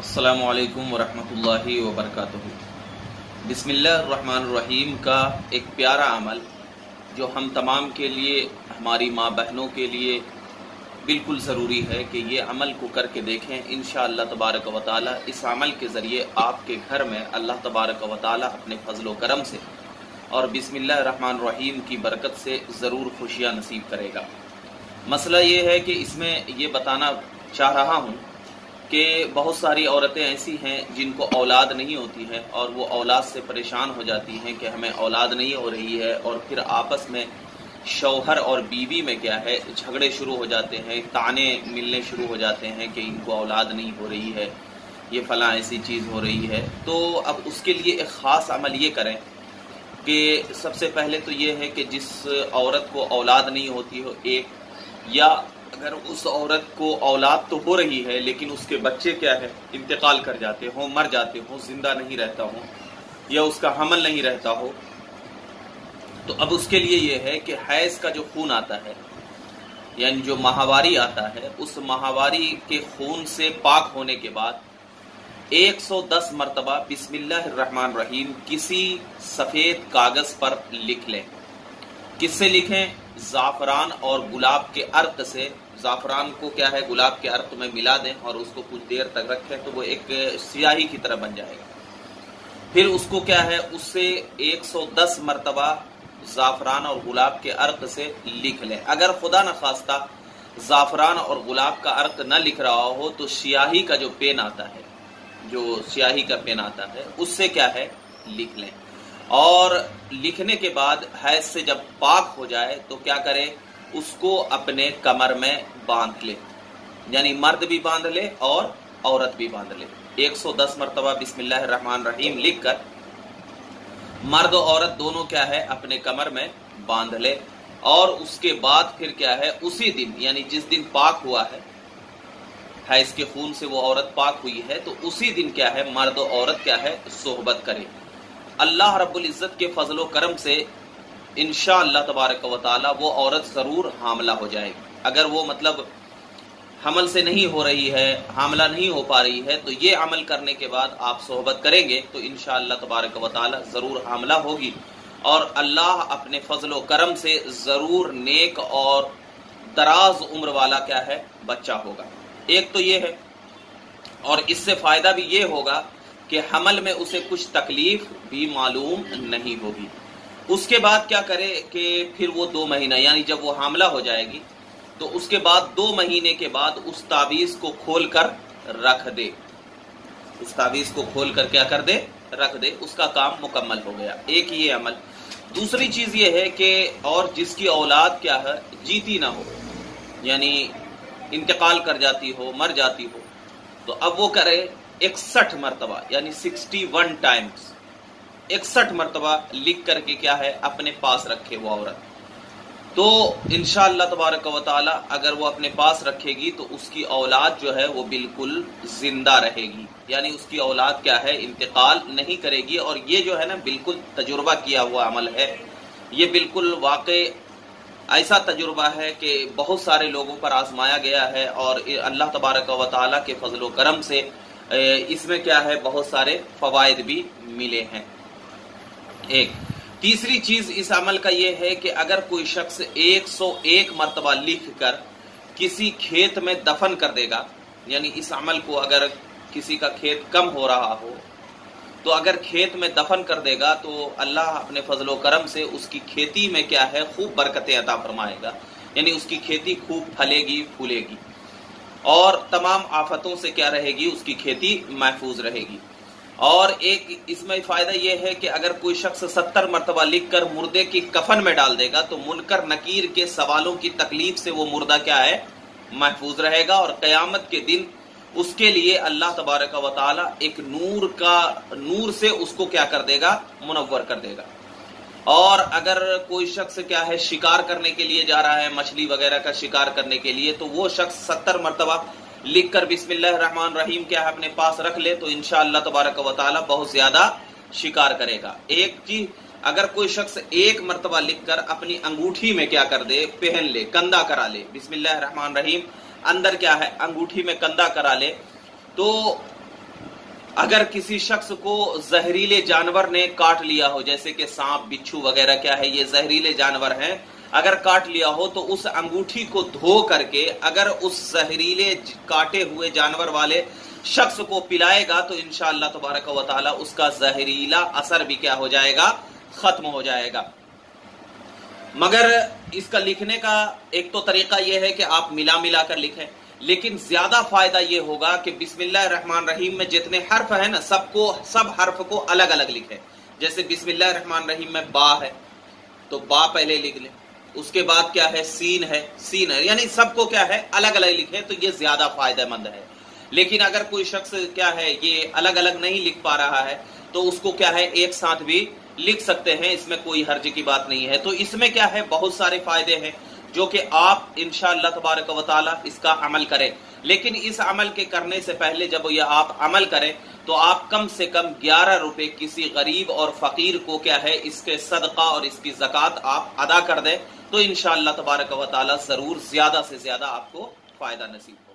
السلام علیکم ورحمۃ اللہ وبرکاتہ۔ بسم اللہ الرحمن الرحیم کا ایک پیارا عمل جو ہم تمام کے لیے، ہماری ماں بہنوں کے لیے بالکل ضروری ہے کہ یہ عمل کو کر کے دیکھیں۔ انشاءاللہ تبارک و تعالی اس عمل کے ذریعے آپ کے گھر میں اللہ تبارک و تعالی اپنے فضل و کرم سے اور بسم اللہ الرحمن الرحیم کی برکت سے ضرور خوشیاں نصیب کرے گا۔ مسئلہ یہ ہے کہ اس میں یہ بتانا چاہ رہا ہوں کہ بہت ساری عورتیں ایسی ہیں جن کو اولاد نہیں ہوتی ہے اور وہ اولاد سے پریشان ہو جاتی ہیں کہ ہمیں اولاد نہیں ہو رہی ہے اور پھر آپس میں شوہر اور بیوی میں کیا ہے، جھگڑے شروع ہو جاتے ہیں، تانے ملنے شروع ہو جاتے ہیں کہ ان کو اولاد نہیں ہو رہی ہے، یہ فلاں ایسی چیز ہو رہی ہے۔ تو اب اس کے لیے ایک خاص عمل یہ کریں کہ سب سے پہلے تو یہ ہے کہ جس عورت کو اولاد نہیں ہوتی ہو، ایک یا اگر اس عورت کو اولاد تو ہو رہی ہے، لیکن اس کے بچے کیا ہے؟ انتقال کر جاتے ہوں، مر جاتے ہوں، زندہ نہیں رہتا ہوں، یا اس کا حمل نہیں رہتا ہو۔ تو اب اس کے لیے یہ ہے کہ حیض کا جو خون آتا ہے یعنی جو ماہواری آتا ہے، اس ماہواری کے خون سے پاک ہونے کے بعد ایک سو دس مرتبہ بسم اللہ الرحمن الرحیم کسی سفید کاغذ پر لکھ لیں۔ کس سے لکھیں؟ زعفران اور گلاب کے ارت سے، زعفران کو کیا ہے، گلاب کے ارت میں ملا دیں اور اس کو کچھ دیر تک رکھیں تو وہ ایک سیاہی کی طرح بن جائے گا۔ پھر اس کو کیا ہے، اس سے ایک سو دس مرتبہ زعفران اور گلاب کے ارق سے لکھ لیں۔ اگر خدا نخواستہ زعفران اور گلاب کا ارق نہ لکھ رہا ہو تو سیاہی کا جو پین آتا ہے، جو سیاہی کا پین آتا ہے، اس سے کیا ہے، لکھ لیں۔ اور لکھنے کے بعد حیض سے جب پاک ہو جائے تو کیا کرے؟ اس کو اپنے کمر میں باندھ لے۔ یعنی مرد بھی باندھ لے اور عورت بھی باندھ لے۔ ایک سو دس مرتبہ بسم اللہ الرحمن الرحیم لکھ کر مرد و عورت دونوں کیا ہے؟ اپنے کمر میں باندھ لے۔ اور اس کے بعد پھر کیا ہے؟ اسی دن یعنی جس دن پاک ہوا ہے، حیض کے خون سے وہ عورت پاک ہوئی ہے، تو اسی دن کیا ہے؟ مرد و عورت کیا ہے؟ صحبت کرے۔ اللہ رب العزت کے فضل و کرم سے انشاء اللہ تبارک و تعالی وہ عورت ضرور حاملہ ہو جائے گی۔ اگر وہ مطلب حمل سے نہیں ہو رہی ہے، حاملہ نہیں ہو پا رہی ہے، تو یہ عمل کرنے کے بعد آپ صحبت کریں گے تو انشاء اللہ تبارک و تعالی ضرور حاملہ ہوگی۔ اور اللہ اپنے فضل و کرم سے ضرور نیک اور دراز عمر والا کیا ہے؟ بچہ ہوگا۔ ایک تو یہ ہے، اور اس سے فائدہ بھی یہ ہوگا کہ حمل میں اسے کچھ تکلیف بھی معلوم نہیں ہوگی۔ اس کے بعد کیا کرے کہ پھر وہ دو مہینہ یعنی جب وہ حاملہ ہو جائے گی، تو اس کے بعد دو مہینے کے بعد اس تعویذ کو کھول کر رکھ دے۔ اس تعویذ کو کھول کر کیا کر دے؟ رکھ دے۔ اس کا کام مکمل ہو گیا۔ ایک یہ عمل۔ دوسری چیز یہ ہے کہ اور جس کی اولاد کیا ہے، جیتی نہ ہو یعنی انتقال کر جاتی ہو، مر جاتی ہو، تو اب وہ کرے اکسٹھ مرتبہ یعنی سکسٹی ون ٹائمز۔ اکسٹھ مرتبہ لکھ کر کے کیا ہے؟ اپنے پاس رکھے وہ عورت۔ تو انشاءاللہ تبارک و تعالی، اگر وہ اپنے پاس رکھے گی تو اس کی اولاد جو ہے وہ بالکل زندہ رہے گی۔ یعنی اس کی اولاد کیا ہے؟ انتقال نہیں کرے گی۔ اور یہ جو ہے نا، بالکل تجربہ کیا ہوا عمل ہے۔ یہ بالکل واقع ایسا تجربہ ہے کہ بہت سارے لوگوں پر آزمایا گیا ہے اور اللہ تبارک و تعالی کے فضل و کرم سے اس میں کیا ہے؟ بہت سارے فوائد بھی ملے ہیں۔ ایک، تیسری چیز اس عمل کا یہ ہے کہ اگر کوئی شخص ایک سو ایک مرتبہ لکھ کر کسی کھیت میں دفن کر دے گا یعنی اس عمل کو اگر کسی کا کھیت کم ہو رہا ہو، تو اگر کھیت میں دفن کر دے گا تو اللہ اپنے فضل و کرم سے اس کی کھیتی میں کیا ہے؟ خوب برکتیں عطا فرمائے گا۔ یعنی اس کی کھیتی خوب پھلے گی، پھولے گی۔ اور تمام آفتوں سے کیا رہے گی؟ اس کی کھیتی محفوظ رہے گی۔ اور ایک اس میں فائدہ یہ ہے کہ اگر کوئی شخص ستر مرتبہ لکھ کر مردے کی کفن میں ڈال دے گا، تو منکر نکیر کے سوالوں کی تکلیف سے وہ مردہ کیا ہے؟ محفوظ رہے گا۔ اور قیامت کے دن اس کے لیے اللہ تبارک و تعالی ایک نور کا، نور سے اس کو کیا کر دے گا؟ منور کر دے گا۔ اور اگر کوئی شخص کیا ہے شکار کرنے کے لیے جا رہا ہے، مچھلی وغیرہ کا شکار کرنے کے لیے، تو وہ شخص ستر مرتبہ لکھ کر بسم اللہ الرحمن رحیم کیا ہے، اپنے پاس رکھ لے، تو انشاءاللہ تبارک و تعالی بہت زیادہ شکار کرے گا۔ ایک چیز اگر کوئی شخص ایک مرتبہ لکھ کر اپنی انگوٹھی میں کیا کر دے، پہن لے، کندھا کرا لے، بسم اللہ الرحمن رحیم اندر کیا ہے، انگوٹھی میں کندھا کرا لے، تو اگر کسی شخص کو زہریلے جانور نے کاٹ لیا ہو، جیسے کہ سانپ، بچھو وغیرہ، کیا ہے، یہ زہریلے جانور ہیں، اگر کاٹ لیا ہو تو اس انگوٹھی کو دھو کر کے اگر اس زہریلے کاٹے ہوئے جانور والے شخص کو پلائے گا تو انشاءاللہ تبارک و تعالی اس کا زہریلا اثر بھی کیا ہو جائے گا، ختم ہو جائے گا۔ مگر اس کا لکھنے کا ایک تو طریقہ یہ ہے کہ آپ ملا ملا کر لکھیں۔ لیکن زیادہ فائدہ یہ ہوگا کہ بسم اللہ الرحمن الرحیم میں جتنے حرف ہیں نا، سب کو، سب حرف کو الگ الگ لکھیں۔ جیسے بسم اللہ الرحمن الرحیم میں با ہے، تو با پہلے لکھ لیں۔ اس کے بعد کیا ہے؟ سین ہے سین ہے۔ یعنی سب کو کیا ہے؟ الگ الگ لکھیں، تو یہ زیادہ فائدہ مند ہے۔ لیکن اگر کوئی شخص کیا ہے، یہ الگ الگ نہیں لکھ پا رہا ہے، تو اس کو کیا ہے؟ ایک ساتھ بھی لکھ سکتے ہیں۔ اس میں کوئی حرج کی بات نہیں ہے۔ تو اس میں کیا ہے؟ بہت سارے فائدے ہیں۔ جو کہ آپ انشاءاللہ تبارک و تعالی اس کا عمل کریں۔ لیکن اس عمل کے کرنے سے پہلے جب یہ آپ عمل کریں، تو آپ کم سے کم گیارہ روپے کسی غریب اور فقیر کو کیا ہے، اس کے صدقہ اور اس کی زکوٰۃ آپ ادا کر دیں، تو انشاءاللہ تبارک و تعالی ضرور زیادہ سے زیادہ آپ کو فائدہ نصیب